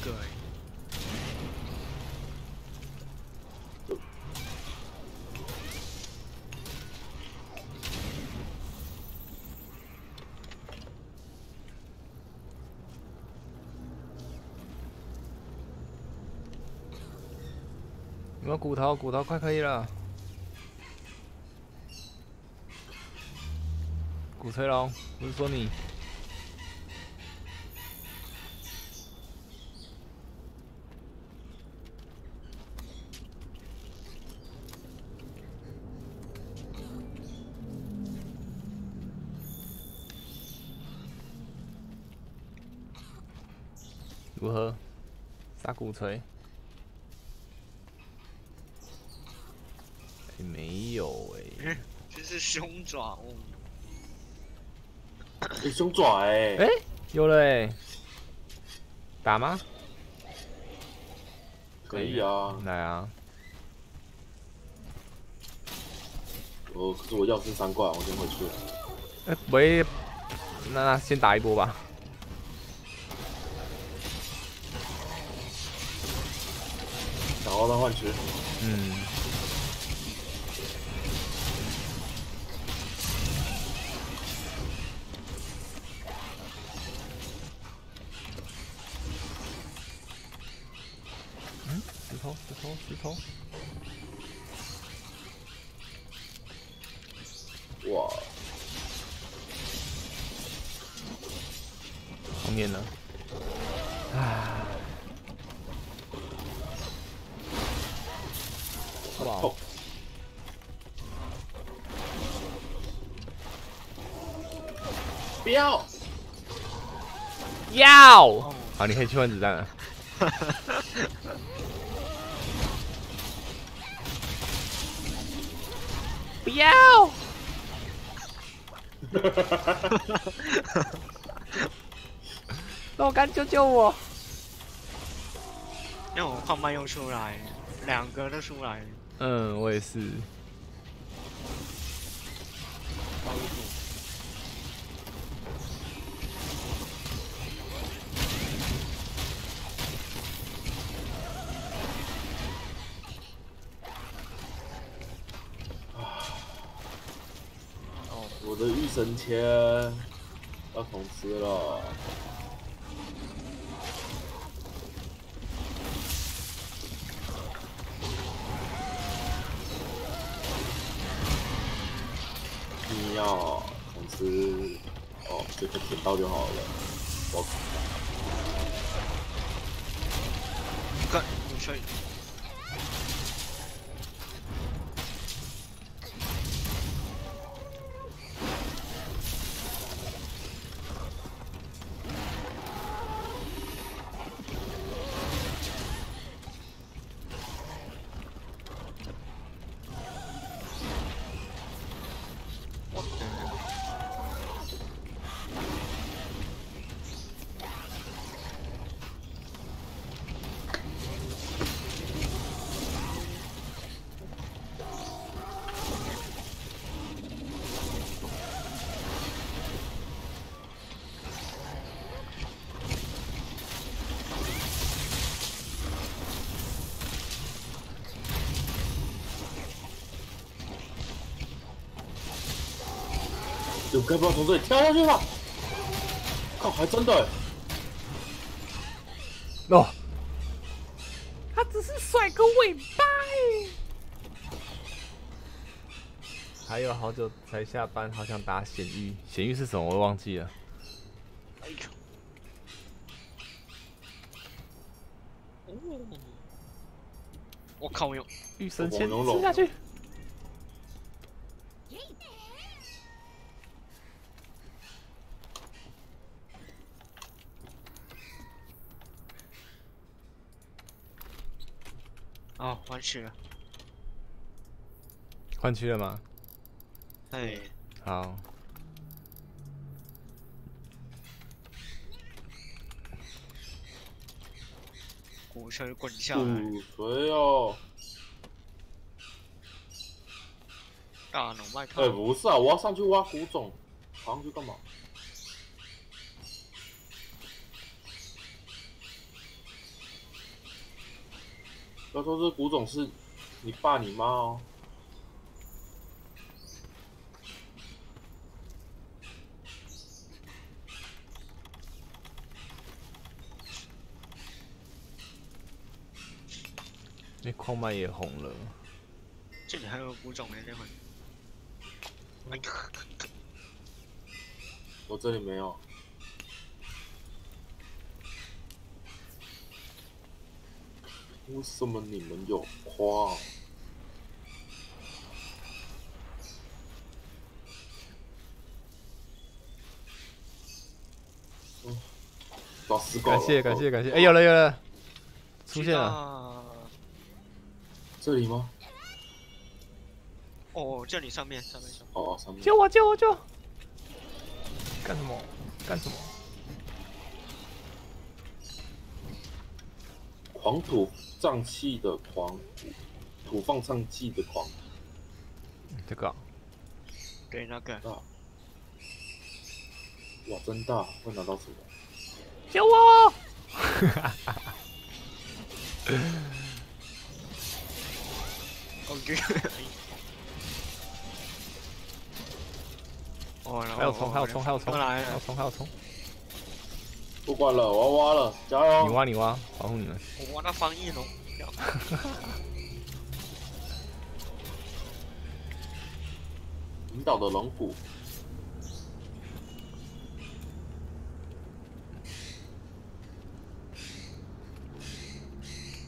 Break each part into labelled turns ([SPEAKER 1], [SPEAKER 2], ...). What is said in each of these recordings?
[SPEAKER 1] 个哎。
[SPEAKER 2] 有没有骨头？骨头快可以了。骨锤龙，不是说你。如何？杀骨锤？没有哎，
[SPEAKER 1] 这是凶爪哦。
[SPEAKER 3] 凶爪哎！
[SPEAKER 2] 哎，有了哎，打吗？
[SPEAKER 3] 可以啊，
[SPEAKER 2] 来啊！
[SPEAKER 3] 我，可是我要升三怪，我先回去。
[SPEAKER 2] 哎，喂，那那先打一波吧。头，石头！
[SPEAKER 3] 哇！
[SPEAKER 2] 后面呢？啊！哇！
[SPEAKER 3] 不要！
[SPEAKER 2] 要！好，你可以去换子弹了。老干救救我！
[SPEAKER 1] 让我矿脉又出来，两个都出来。
[SPEAKER 2] 嗯，我也是。
[SPEAKER 3] 的御神签要通知了，你要通知哦，这个点到就好了。我
[SPEAKER 1] 干，你说。
[SPEAKER 3] 就该不要从这里跳下去吧？靠，还真的！
[SPEAKER 2] 哦，他只是甩个尾巴还有好久才下班，好想打咸鱼。咸鱼是什么？我忘记了。哎呦！
[SPEAKER 1] 我靠！我用
[SPEAKER 2] 御神签吃下去。
[SPEAKER 1] 哦，换区了。
[SPEAKER 2] 换区了吗？
[SPEAKER 1] 哎。
[SPEAKER 2] 好。
[SPEAKER 1] 鼓槌滚下
[SPEAKER 3] 来。鼓锤哦。
[SPEAKER 1] 大脑麦克。
[SPEAKER 3] 哎，不是啊，我要上去挖古种，上去干嘛？要说这古董是你爸你妈哦。
[SPEAKER 2] 那矿脉也红了，
[SPEAKER 1] 这里还有古种呢，这回。哎呀，
[SPEAKER 3] 我这里没有。为什么你们有矿？嗯，找死狗。
[SPEAKER 2] 感谢感谢感谢，哎、有了有了，出现了，
[SPEAKER 1] 了。
[SPEAKER 3] 这里吗？
[SPEAKER 1] 哦，这里上面上面上面。
[SPEAKER 3] 哦哦，上面。
[SPEAKER 2] 救我救我救！干什么干什么？
[SPEAKER 3] 狂土瘴气的狂，土放瘴气的狂
[SPEAKER 2] 这个啊
[SPEAKER 1] 对，那个
[SPEAKER 3] 大。哇，真大！会拿到什么？
[SPEAKER 2] 救我！
[SPEAKER 1] 哦，这个。哦，然后
[SPEAKER 2] 还有虫还有虫还有虫
[SPEAKER 1] 又来
[SPEAKER 2] 还有
[SPEAKER 1] 了，
[SPEAKER 2] 虫还有虫，
[SPEAKER 3] 不管了，我要挖了，加油！
[SPEAKER 2] 你挖你挖，保护你们。
[SPEAKER 1] 我挖到方翼龙。
[SPEAKER 3] 引导的龙骨。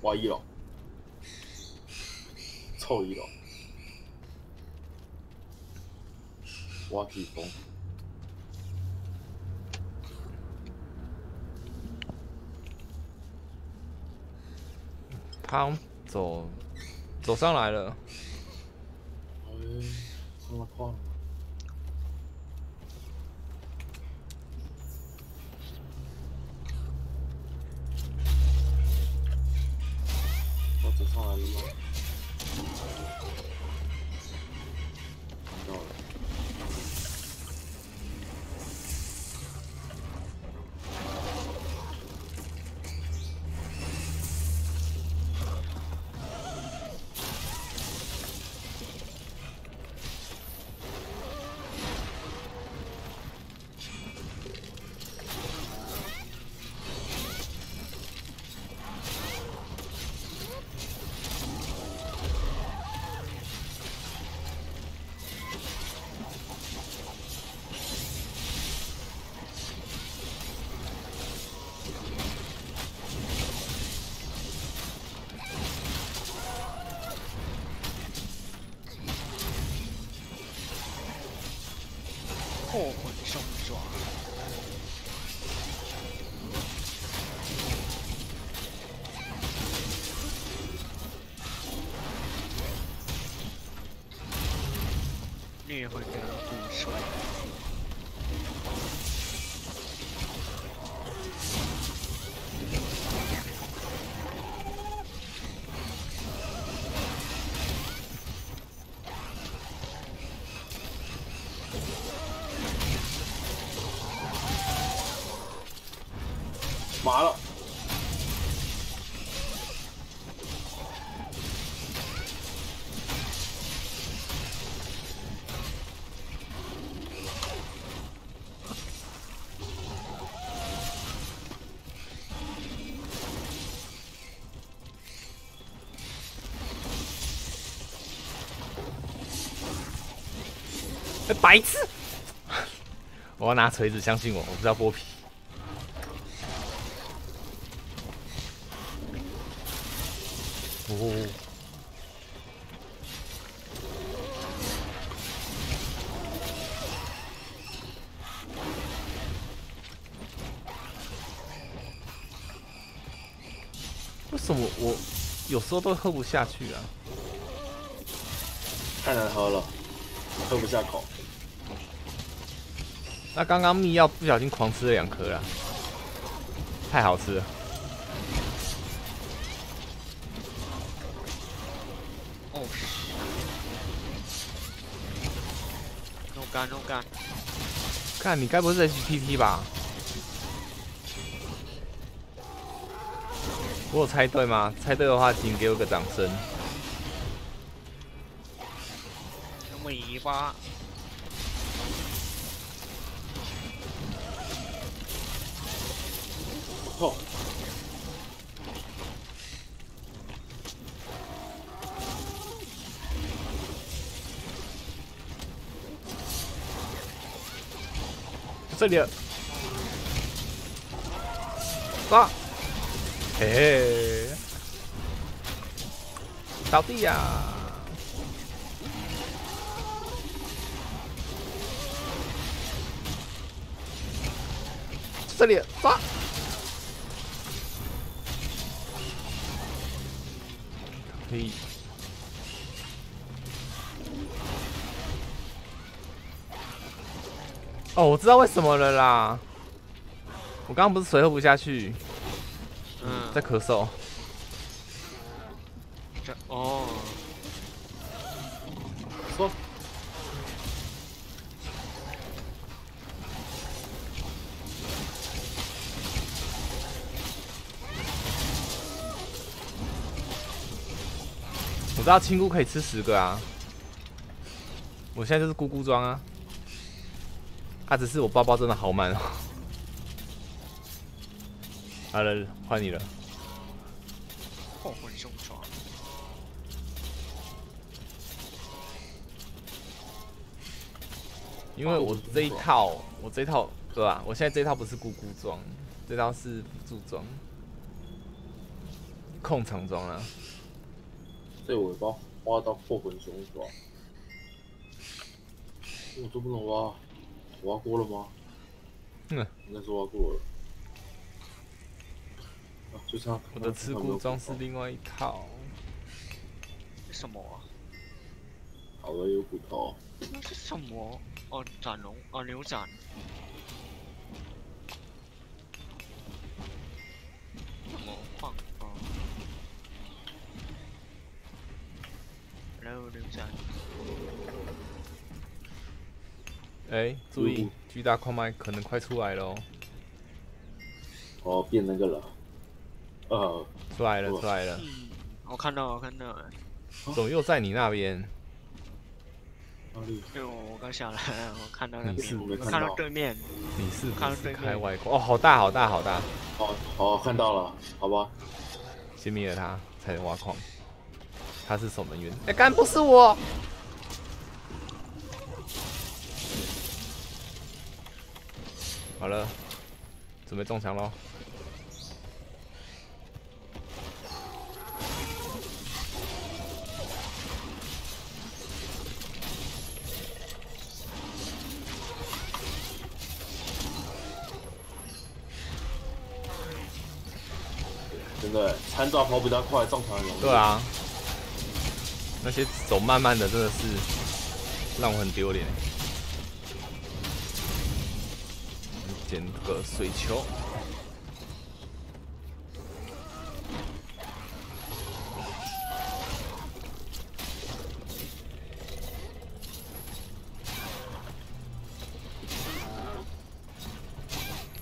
[SPEAKER 3] 挖一楼，凑一楼，挖飓风，
[SPEAKER 2] 好走走上来了，
[SPEAKER 3] 麻了。
[SPEAKER 2] 白痴！我要拿锤子，相信我，我不知道剥皮。哦，为什么我有时候都喝不下去啊？
[SPEAKER 3] 太难喝了，喝不下口。
[SPEAKER 2] 那刚刚蜜药不小心狂吃了两颗啦，太好吃了。
[SPEAKER 1] 哦。No 干 No 干，
[SPEAKER 2] 看你该不是 HPP 吧？我有猜对吗？猜对的话，请给我个掌声。
[SPEAKER 1] 尾巴。
[SPEAKER 3] 哦，
[SPEAKER 2] 这里了，啊！嘿，倒地呀！这里抓！可以。哦，我知道为什么了啦！我刚刚不是水喝不下去，在咳嗽。
[SPEAKER 1] 哦，
[SPEAKER 3] 说
[SPEAKER 2] 我知道青菇可以吃十个啊，我现在就是咕咕装啊，啊，只是我包包真的好满哦。好了，换你了。因为我这一套，我这一套对吧？我现在这一套不是咕咕装，这套是辅助装，控场装啊。
[SPEAKER 3] 这尾巴挖到破魂熊爪，我都不能挖，挖过了吗？
[SPEAKER 2] 嗯，
[SPEAKER 3] 应该是挖过了。啊，就这样。
[SPEAKER 2] 我的吃菇装是另外一套。
[SPEAKER 1] 什么啊？
[SPEAKER 3] 好了，有骨头。
[SPEAKER 1] 那是什么？哦，斩龙，哦，牛斩。怎么放啊？Hello，牛斩。
[SPEAKER 2] 哎、注意，巨大矿脉可能快出来了哦，
[SPEAKER 3] 哦，变那个了。呃，
[SPEAKER 2] 出来了，出来了，
[SPEAKER 1] 嗯，我看到，我看到了。
[SPEAKER 2] 怎么又在你那边？
[SPEAKER 3] 哪里？
[SPEAKER 1] 因为我我刚下来，我看到那边，
[SPEAKER 2] 你
[SPEAKER 1] 看到
[SPEAKER 3] 没看到
[SPEAKER 1] 对面。
[SPEAKER 2] 你是
[SPEAKER 1] 看到对面
[SPEAKER 2] 开外挂？哦，好大，好大，好大！
[SPEAKER 3] 哦，哦，看到了，好吧。
[SPEAKER 2] 先灭了他，才能挖矿。他是守门员。哎、干不是我！好了，准备中枪喽！
[SPEAKER 3] 真的，残爪跑比较快，中场很容易。
[SPEAKER 2] 对啊，那些走慢慢的真的是让我很丢脸。捡个水球。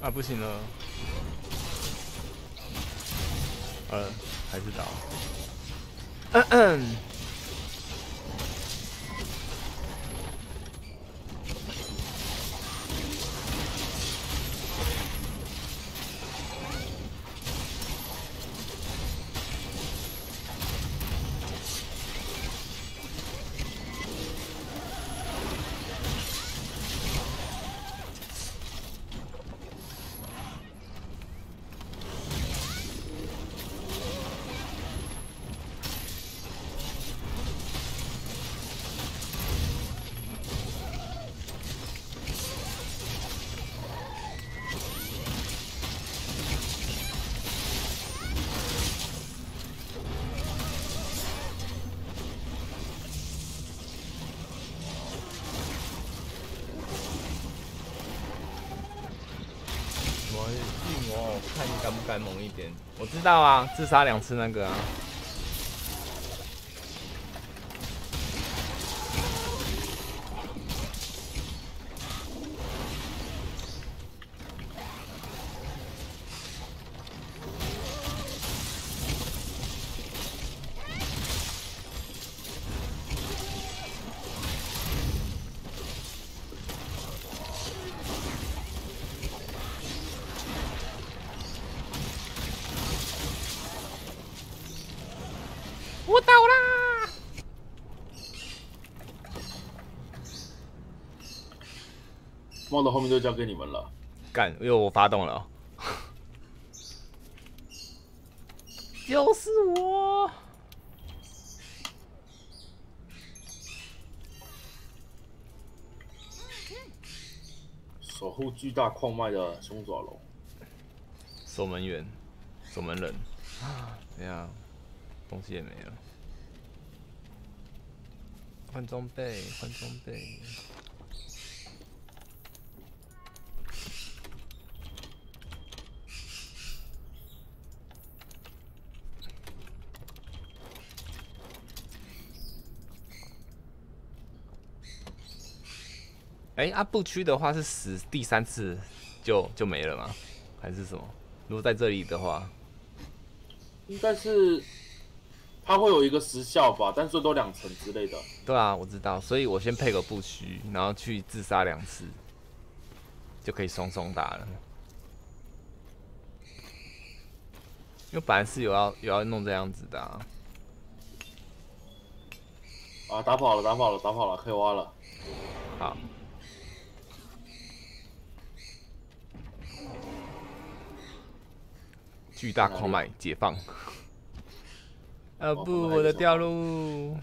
[SPEAKER 2] 啊，不行了。um 还猛一点。我知道啊，自杀两次那个啊。啦！
[SPEAKER 3] 猫的后面就交给你们了。
[SPEAKER 2] 干，因为我发动了哦，就是我。
[SPEAKER 3] 守护巨大矿脉的凶爪龙，
[SPEAKER 2] 守门员，守门人。啊，怎样？东西也没了。换装备，换装备。哎、阿布区的话是死第三次就就没了吗？还是什么？如果在这里的话，
[SPEAKER 3] 应该是它会有一个时效吧，但最多两层之类的。
[SPEAKER 2] 对啊，我知道，所以我先配个不虚，然后去自杀两次，就可以松松打了。因为本来是有要有要弄这样子的、啊，
[SPEAKER 3] 啊，打跑了，打跑了，打跑了，可以挖了。
[SPEAKER 2] 好。巨大矿脉解放。啊
[SPEAKER 3] 哦
[SPEAKER 2] 不，我的掉路。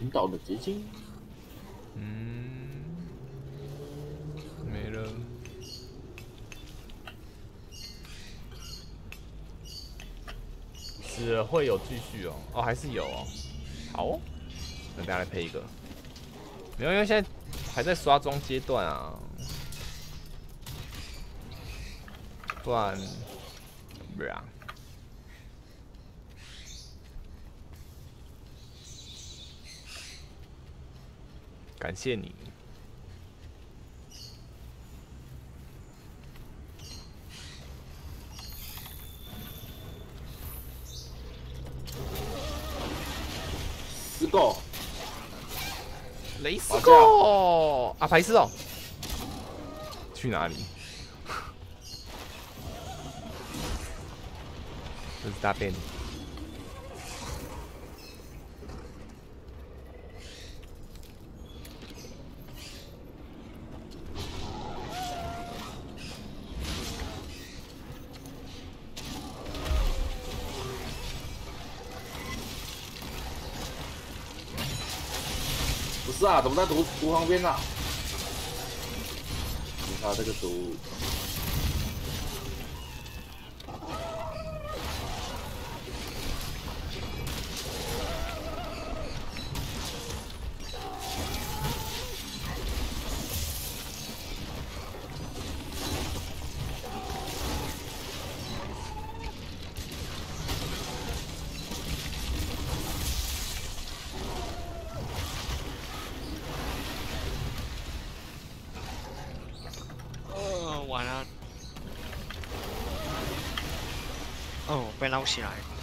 [SPEAKER 3] 引导的结晶，
[SPEAKER 2] 嗯，没了。是会有继续哦，哦还是有哦，好哦，那大家来配一个，没有，因为现在还在刷装阶段啊，不然，不然，感谢你。
[SPEAKER 3] 四个。
[SPEAKER 2] 雷斯
[SPEAKER 3] 打架
[SPEAKER 2] go 啊，白痴哦，去哪里？这是大便。
[SPEAKER 3] 不是啊，怎么在毒毒旁边啊？你看这个毒，
[SPEAKER 1] 被捞起来。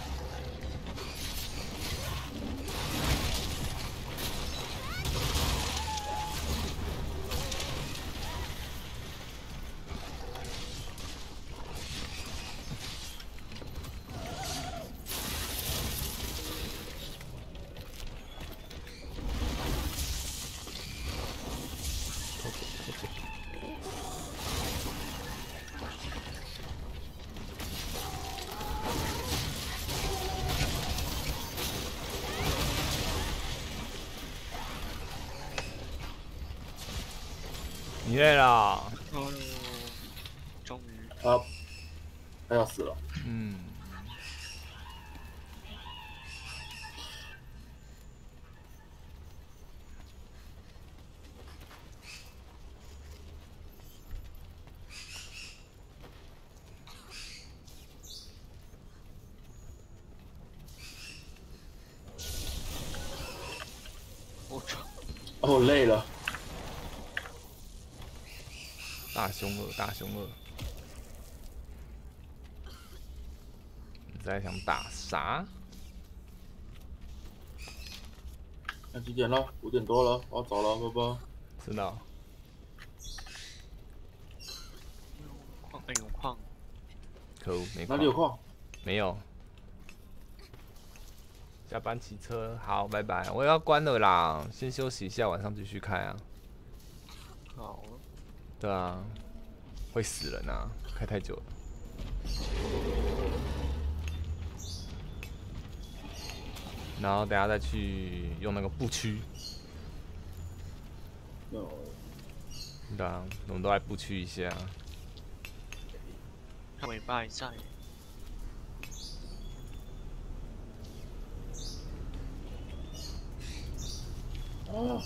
[SPEAKER 2] 累了？
[SPEAKER 1] 哦，终于。
[SPEAKER 3] 啊，他要死了。
[SPEAKER 2] 嗯。
[SPEAKER 1] 我操！
[SPEAKER 3] 哦，累了。
[SPEAKER 2] 大凶恶，大凶恶！你在想打啥？
[SPEAKER 3] 那几点了？五点多了，我要走了，拜拜。
[SPEAKER 2] 知道？
[SPEAKER 1] 矿那有矿，
[SPEAKER 2] 可恶，没矿
[SPEAKER 3] 哪里有矿？
[SPEAKER 2] 没有。下班骑车，好，拜拜。我要关了啦，先休息一下，晚上继续开啊。
[SPEAKER 1] 好，
[SPEAKER 2] 对啊，会死人啊，开太久了。然后等下再去用那个步区，
[SPEAKER 3] 有
[SPEAKER 2] 对啊，我们都来步区一下。
[SPEAKER 1] 他尾巴还在，
[SPEAKER 3] 啊！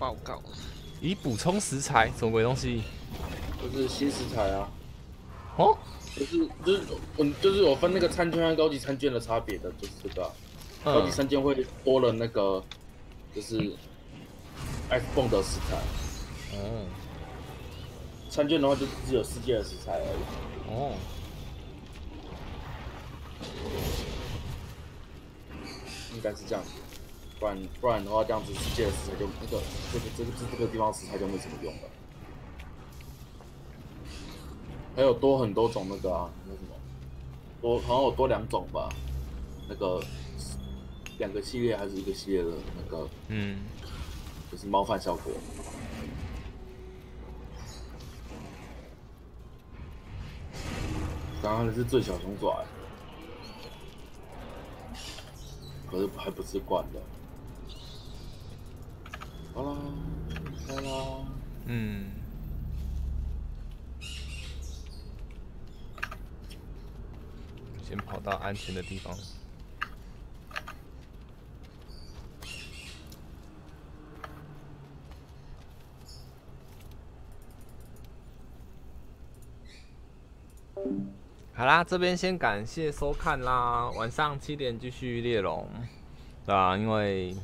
[SPEAKER 1] 报告。
[SPEAKER 2] 以补充食材，什么鬼东西？
[SPEAKER 3] 就是新食材啊，
[SPEAKER 2] 哦，
[SPEAKER 3] 就是就是嗯，就是我分那个餐券和高级餐券的差别的，就是这个啊、高级
[SPEAKER 2] 嗯，
[SPEAKER 3] 餐券会多了那个就是 iPhone 的食材，
[SPEAKER 2] 嗯，
[SPEAKER 3] 餐券的话就只有世界的食材而已。
[SPEAKER 2] 哦，
[SPEAKER 3] 应该是这样子，不然不然的话，这样子世界的食材就那个这个这个这个地方食材就没什么用了。还有多很多种那个啊，那什么，多好像有多两种吧，那个两个系列还是一个系列的那个
[SPEAKER 2] 嗯，
[SPEAKER 3] 就是猫饭效果。刚刚的是最小熊爪，可是还不是惯的。好啦，开啦。
[SPEAKER 2] 嗯，先跑到安全的地方。好啦，这边先感谢收看啦，晚上七点继续猎龙，对啊，因为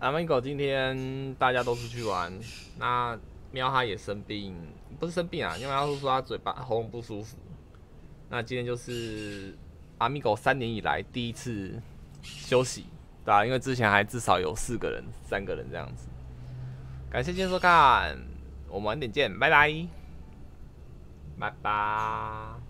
[SPEAKER 2] 阿米狗今天大家都出去玩，那喵哈也生病，不是生病啊，因为他说他嘴巴喉咙不舒服。那今天就是阿米狗三年以来第一次休息，对啊，因为之前还至少有四个人、三个人这样子。感谢今天收看，我们晚点见，拜拜，拜拜。